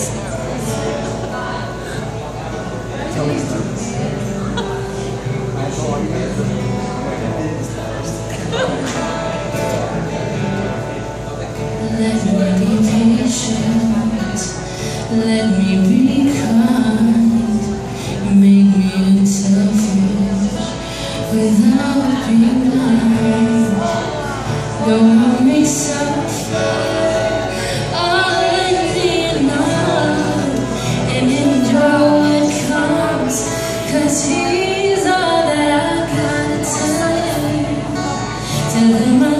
least. Let me be patient, let me be kind, make me unselfish without being blind. Don't make me. Never mind.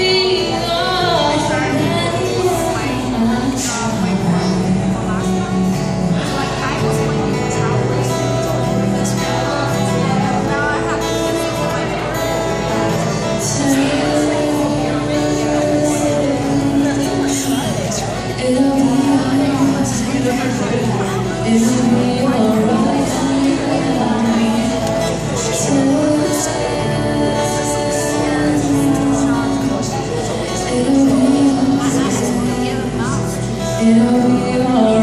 free. It'll be alright.